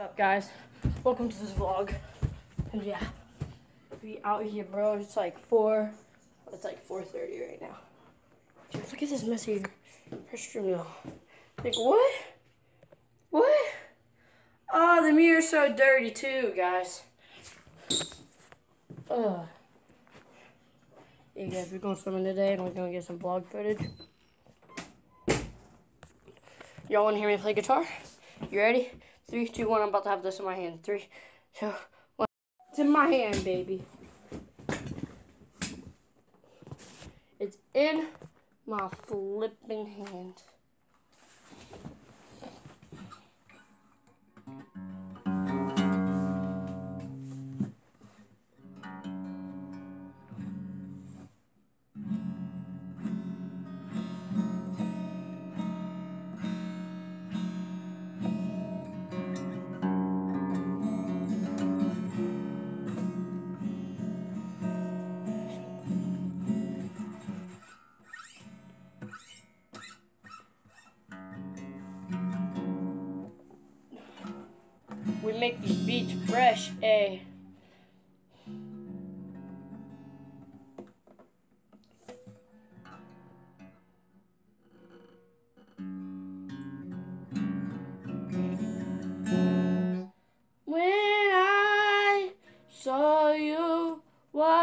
What's up guys? Welcome to this vlog. And yeah, we out here bro. It's like four it's like 4.30 right now. Dude, look at this messy restroom though. Like what? What? Oh the mirror's so dirty too, guys. Ugh. Hey guys, we're going swimming today and we're gonna get some vlog footage. Y'all wanna hear me play guitar? You ready? Three, two, one. I'm about to have this in my hand. Three, two, one. It's in my hand, baby. It's in my flipping hand.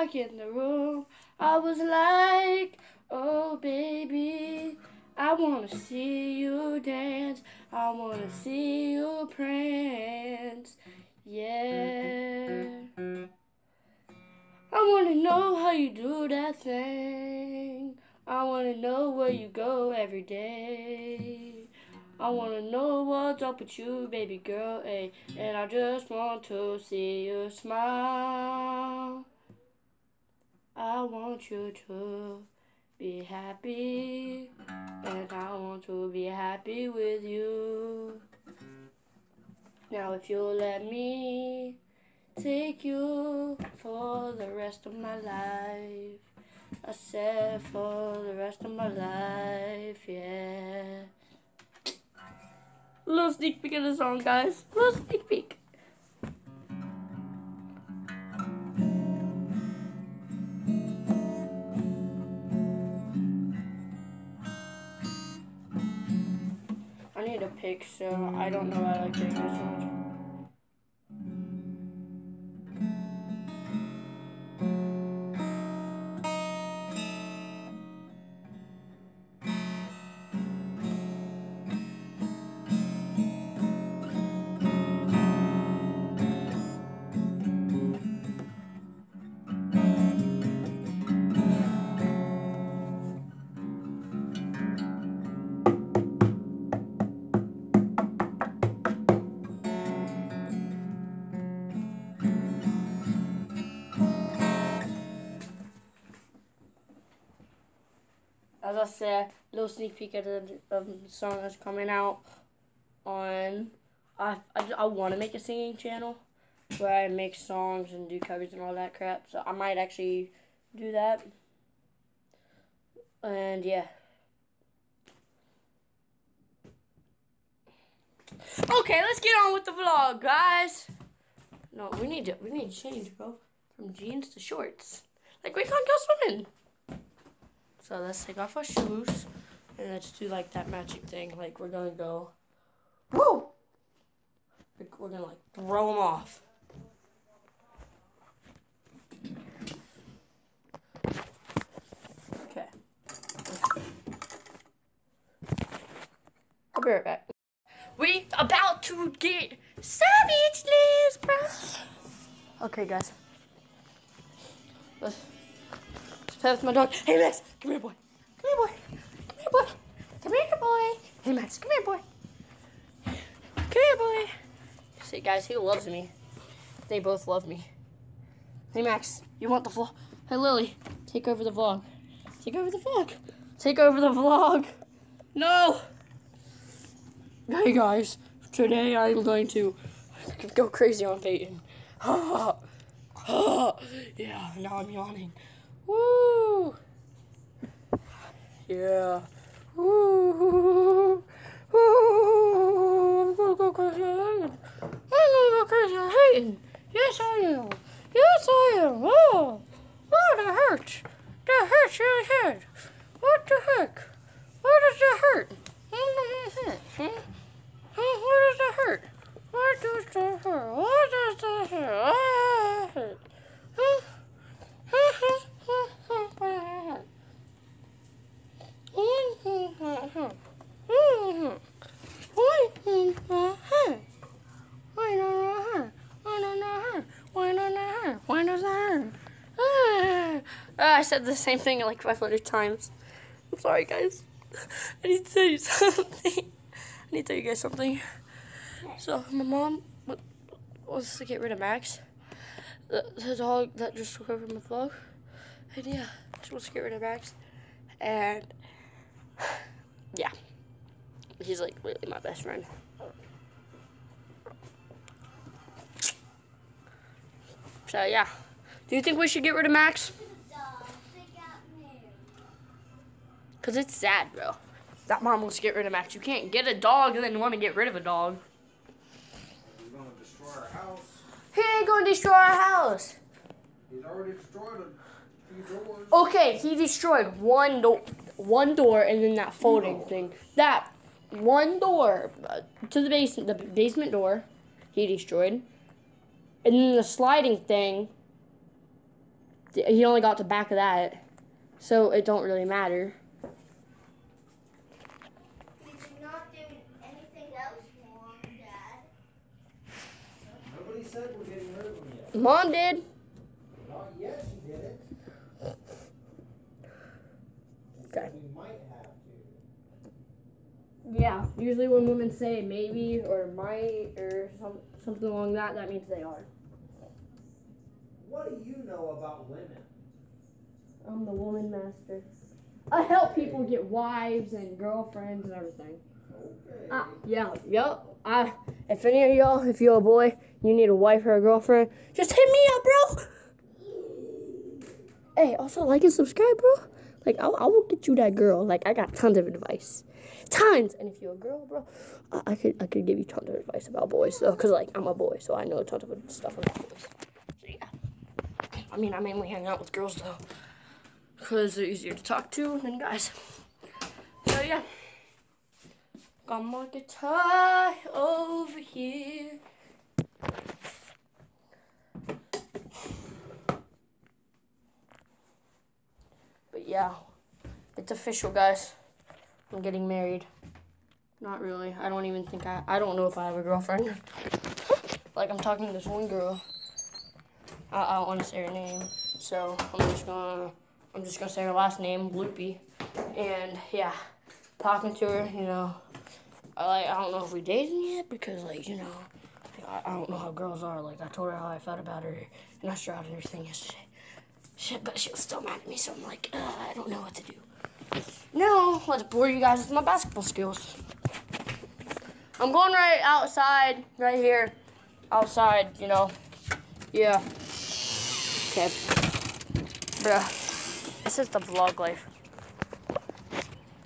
Walk in the room, I was like, oh baby, I wanna see you dance. I wanna see you prance. Yeah. I wanna know how you do that thing. I wanna know where you go every day. I wanna know what's up with you, baby girl, ay. And I just want to see you smile. I want you to be happy, and I want to be happy with you. Now, if you'll let me take you for the rest of my life, I said for the rest of my life, yeah. Little sneak peek of the song, guys. Little sneak peek. Pick, so I don't know why I like doing this so much. As I said, little sneak peek of the, the song that's coming out on. I, I, I want to make a singing channel where I make songs and do covers and all that crap. So I might actually do that. And yeah. Okay, let's get on with the vlog, guys. No, we need to we need to change, bro. From jeans to shorts. Like we can't go swimming. So let's take off our shoes and let's do like that magic thing. Like we're gonna go, woo! Like we're gonna like throw them off. Okay. I'll be right back. We about to get savage, bro. Okay, guys. Let's play with my dog. Hey, Max, come here, boy. Come here, boy. Come here, boy. Come here, boy. Hey, Max, come here, boy. Come here, boy. See, guys, he loves me. They both love me. Hey, Max, you want the vlog? Hey, Lily, take over the vlog. Take over the vlog. Take over the vlog. No. Hey, guys, today I'm going to go crazy on Peyton. yeah, now I'm yawning. Woo! Yeah. Woo! Woo! Yes, I am. Yes, I am. Oh, oh, that hurts. That hurts really bad. What the heck? Why does that hurt? What does that hurt? Why does that hurt? Why does that hurt? Why does that hurt? Ah, hurt. Huh? Huh? Huh? Huh? Huh? Why does that hurt? Hmm, hmm, hmm, hmm. Hmm, hmm. Why, hmm, hmm, hmm. Why does that hurt? Why does that hurt? Why does that hurt? Why does that hurt? Ah. Ah, I said the same thing like 500 times. I'm sorry, guys. I need to tell you something. I need to tell you guys something. So, my mom wants to get rid of Max, the, the dog that just took over my vlog. And yeah, she wants to get rid of Max. And yeah, he's like really my best friend. So, yeah. Do you think we should get rid of Max? Because it's sad, bro. That mom wants to get rid of Max. You can't get a dog and then want to get rid of a dog. He's gonna destroy our house. He ain't going to destroy our house. He's already destroyed a few doors. Okay, he destroyed one door, one door, and then that folding thing. That one door uh, to the basement, the basement door, he destroyed, and then the sliding thing. He only got the back of that, so it don't really matter. We did not do anything else wrong, Dad. Nobody said we're getting rid of him yet. Mom did. Not yet, she didn't. Okay. We might have to. Yeah, usually when women say maybe or might or some, something along that, that means they are. What do you know about women? I'm the woman master. I help people get wives and girlfriends and everything. Okay. Ah, yeah, yep. I, if any of y'all, if you're a boy, you need a wife or a girlfriend, just hit me up, bro. Hey, also like and subscribe, bro. Like, I, I will get you that girl. Like, I got tons of advice, tons. And if you're a girl, bro, I, I could, I could give you tons of advice about boys, though, cause like I'm a boy, so I know tons of stuff about boys. So yeah. I mean, I mainly hang out with girls though, cause they're easier to talk to than guys. So yeah. Got my guitar over here. Yeah, it's official, guys. I'm getting married. Not really. I don't even think I. I don't know if I have a girlfriend. like I'm talking to this one girl. I, I don't want to say her name, so I'm just gonna. I'm just gonna say her last name, Loopy. And yeah, talking to her, you know. I like I don't know if we're dating yet because like you know I, I don't know how girls are. Like I told her how I felt about her and I shot her thing yesterday. Shit, but she was still mad at me, so I'm like, I don't know what to do. Now let's bore you guys with my basketball skills. I'm going right outside, right here, outside. You know, yeah. Okay, bruh. This is the vlog life.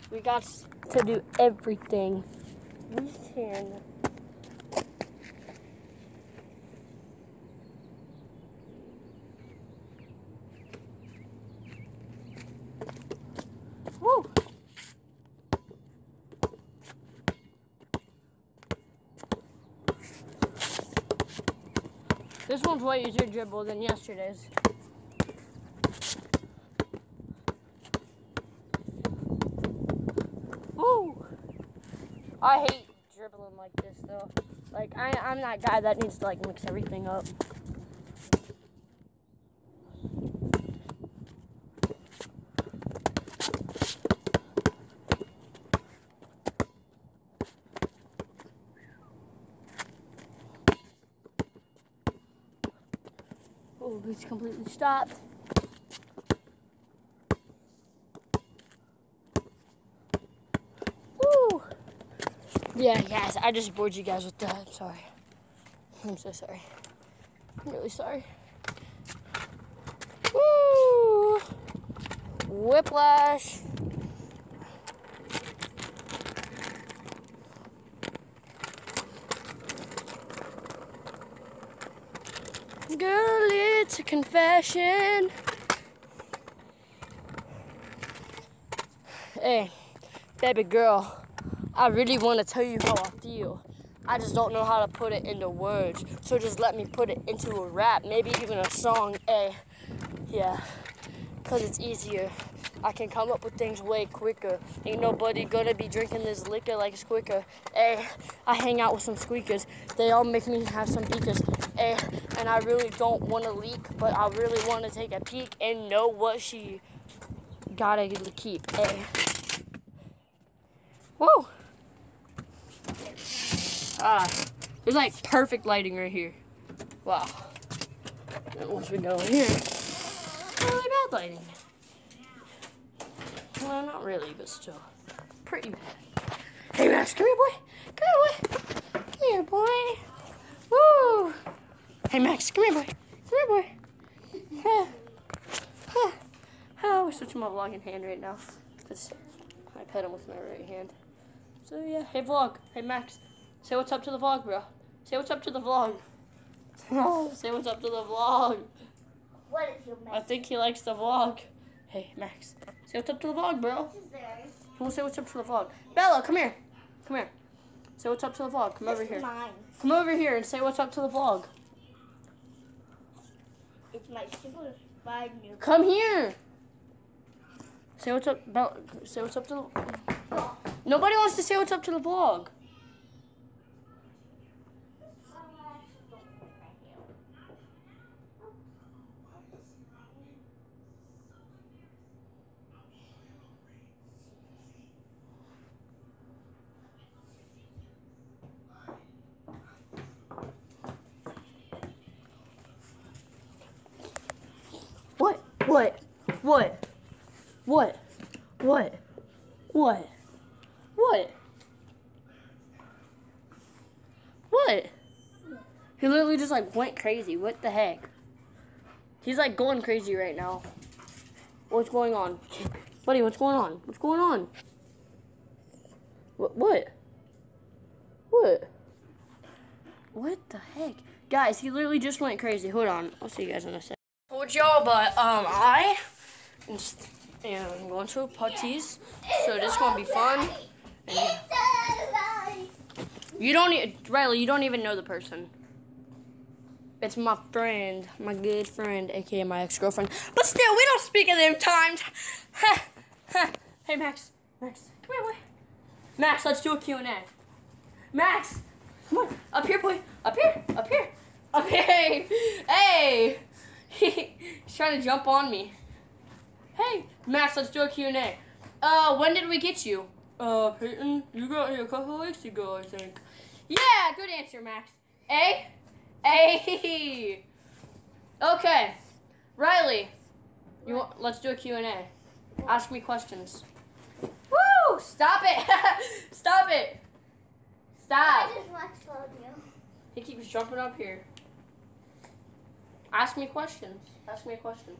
We got to do everything we can. Woo! This one's way easier to dribble than yesterday's. Woo! I hate dribbling like this though. Like I, I'm that guy that needs to like mix everything up. It's completely stopped. Woo! Yeah, guys, I just bored you guys with that. I'm sorry. I'm so sorry. I'm really sorry. Woo! Whiplash. Girl, it's a confession. Hey, baby girl, I really want to tell you how I feel. I just don't know how to put it into words. So just let me put it into a rap, maybe even a song. Hey, yeah, because it's easier. I can come up with things way quicker. Ain't nobody gonna be drinking this liquor like it's quicker. Hey, eh, I hang out with some squeakers. They all make me have some beakers. Hey, and I really don't want to leak, but I really want to take a peek and know what she gotta keep. Eh. Hey. Whoa. Ah, there's like perfect lighting right here. Wow. Once we go here, Well, not really, but still. Pretty bad. Hey, Max, come here, boy. Come here, boy. Come here, boy. Woo. Hey, Max, come here, boy. Come here, boy. Huh. Huh. Oh, I switching my vlogging hand right now. Because I pet him with my right hand. So, yeah. Hey, vlog. Hey, Max. Say what's up to the vlog, bro. Say what's up to the vlog. Say what's up to the vlog. What is your I think he likes the vlog. Hey, Max. Say what's up to the vlog, bro. This is theirs. Who will say what's up to the vlog? Bella, come here. Come here. Say what's up to the vlog. Come over This here. is mine. Come over here and say what's up to the vlog. It's my super new. Come here. Say what's up. Bella, say what's up to the. Vlog. Nobody wants to say what's up to the vlog. What? What? What? What? What? What? What? He literally just like went crazy. What the heck? He's like going crazy right now. What's going on? Buddy, what's going on? What's going on? What? What? What? What the heck? Guys, he literally just went crazy. Hold on. I'll see you guys in a second. Y'all, but um, I am am going to a putties, so this is gonna be fun. You don't, e- Riley, you don't even know the person. It's my friend, my good friend, aka my ex-girlfriend. But still, we don't speak of them times. hey, Max, Max, come here, boy. Max, let's do a Q&A. Max, come on, up here, boy, up here, up here, up here. Hey, he's trying to jump on me. Hey, Max, let's do a Q&A. Uh, when did we get you? Uh, Peyton, you got here a couple weeks ago, I think. Yeah, good answer, Max. A? A. Okay. Riley, you want, let's do a Q&A. Ask me questions. Woo! Stop it! Stop it! Stop! I just Max love you. He keeps jumping up here. Ask me questions. Ask me a question.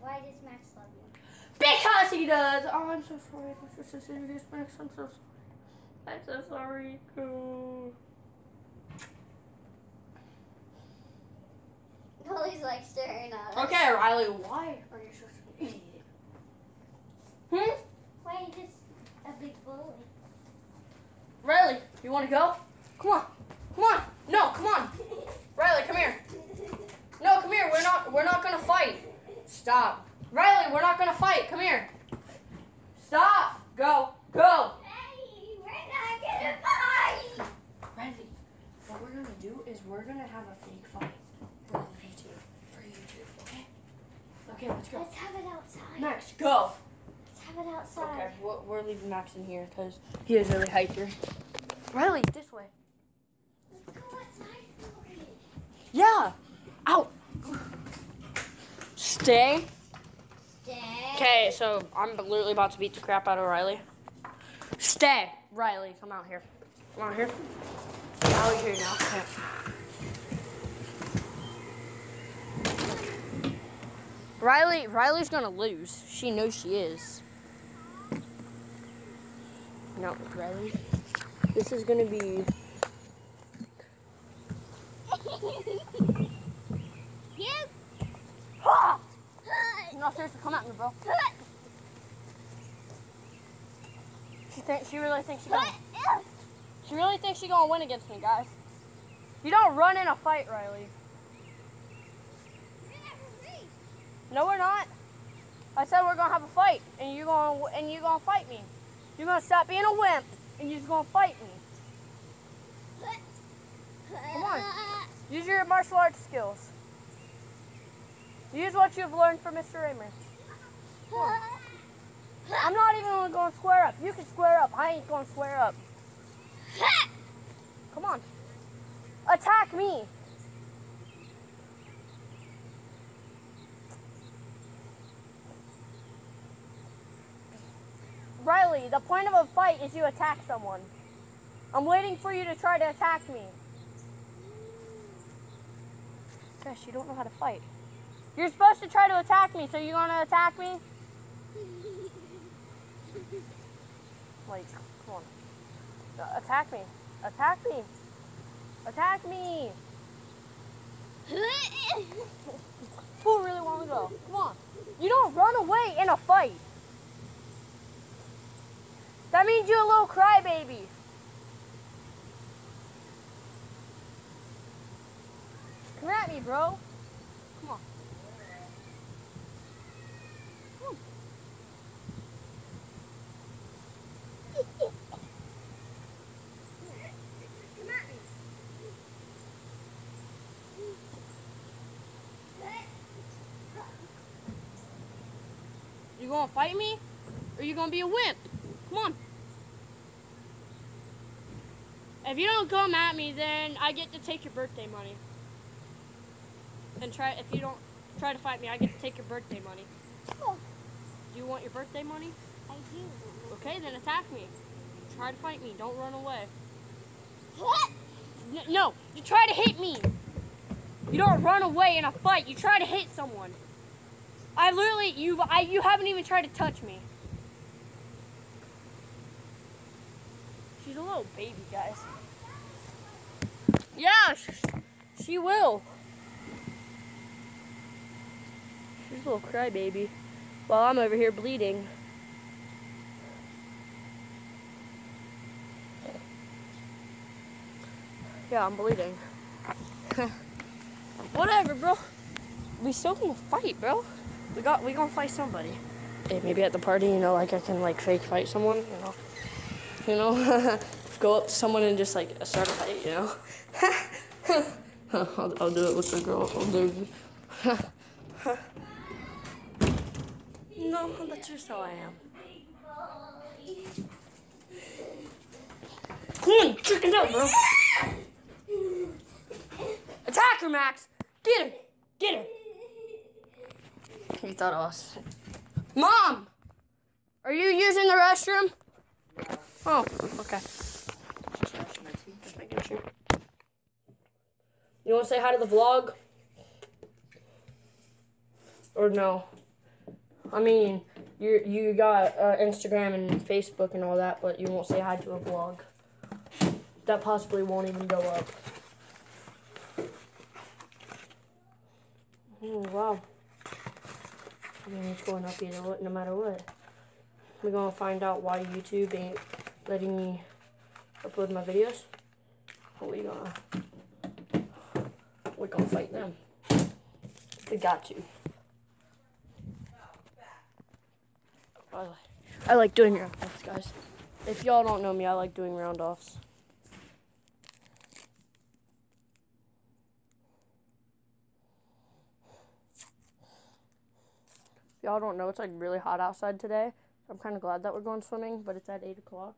Why does Max love you? Because he does. Oh, I'm so sorry. I'm so serious, Max. I'm so sorry. I'm so sorry. Oh. Like staring at us. Okay, Riley. Why are you such an idiot? Hmm? Why are you just a big bully? Riley, you want to go? Come on. Come on. No, come on. Riley, come here. No, come here. We're not. We're not gonna fight. Stop. Riley, we're not gonna fight. Come here. Stop. Go. Go. Hey, we're not gonna fight. Riley, what we're gonna do is we're gonna have a fake fight for YouTube. For YouTube, okay? Okay, let's go. Let's have it outside. Max, go. Let's have it outside. Okay, we're, we're leaving Max in here because he is really hyper. Riley, this way. Let's go outside. Yeah. Out. Stay. Stay. Okay, so I'm literally about to beat the crap out of Riley. Stay. Riley, come out here. Come out here. Out here now. Okay. Riley, Riley's gonna lose. She knows she is. No, Riley. This is gonna be No, seriously, come at me, bro. She think she really thinks she gonna she really thinks she gonna win against me, guys. You don't run in a fight, Riley. No, we're not. I said we're gonna have a fight, and you're gonna and you're gonna fight me. You're gonna stop being a wimp, and you're just gonna fight me. Come on. Use your martial arts skills. Use what you've learned from Mr. Raymer. I'm not even gonna square up. You can square up. I ain't gonna square up. Come on. Attack me. Riley, the point of a fight is you attack someone. I'm waiting for you to try to attack me. Gosh, you don't know how to fight. You're supposed to try to attack me, so you're gonna attack me? Like, come on. Uh, Attack me. Attack me. Attack me. Who really want to go? Come on. You don't run away in a fight. That means you're a little crybaby. Come at me, bro. Come on. Come on. Come at me. You gonna fight me? Or you gonna be a wimp? Come on. If you don't come at me, then I get to take your birthday money. And try if you don't try to fight me, I get to take your birthday money. Oh. Do you want your birthday money? I do. Okay, then attack me. Try to fight me. Don't run away. N- no, you try to hit me. You don't run away in a fight. You try to hit someone. I literally, you, I, you haven't even tried to touch me. She's a little baby, guys. Yeah, sh- she will. She's a little crybaby. While I'm over here bleeding. Yeah, I'm bleeding. Whatever, bro. We still gonna fight, bro. We got we gonna fight somebody. Hey, maybe at the party, you know, like I can like fake fight someone, you know. You know, go up to someone and just like start a fight, you know. I'll, I'll do it with the girl. I'll do. it. no, that's just how I am. Come on, chicken out, bro. Attack her, Max. Get her. Get her. He thought I was. Mom! Are you using the restroom? Oh, okay. Just making sure. You want to say hi to the vlog? Or no? I mean, you you got uh, Instagram and Facebook and all that, but you won't say hi to a vlog. That possibly won't even go up. Oh, wow. It's going up either way, no matter what. We're gonna find out why YouTube ain't letting me upload my videos. We gonna we gonna fight them. We got to. I like, I like doing round offs, guys. If y'all don't know me, I like doing round offs. Y'all don't know, it's like really hot outside today. I'm kind of glad that we're going swimming, but it's at 8 o'clock.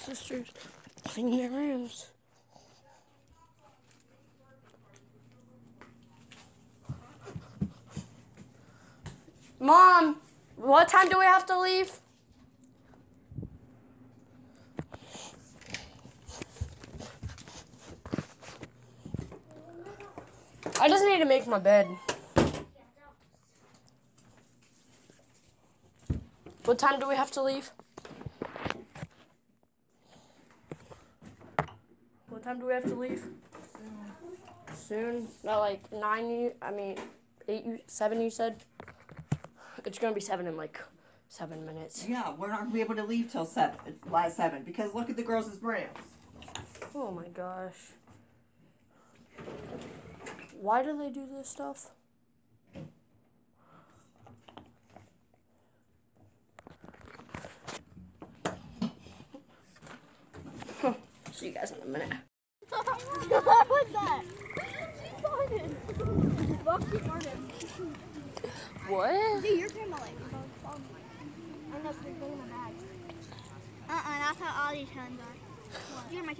Sisters clean their rooms. Mom, what time do we have to leave? I just need to make my bed. What time do we have to leave? Time do we have to leave? Soon. Not like nine. I mean, eight. You, seven. You said. It's gonna be seven in like seven minutes. Yeah, we're not gonna be able to leave till seven, last seven, because look at the girls' brands. Oh my gosh. Why do they do this stuff? See you guys in a minute. What was that? She farted. Foxy farted. What? Your. I know, bag. Uh-uh, that's how all these ones are. You're my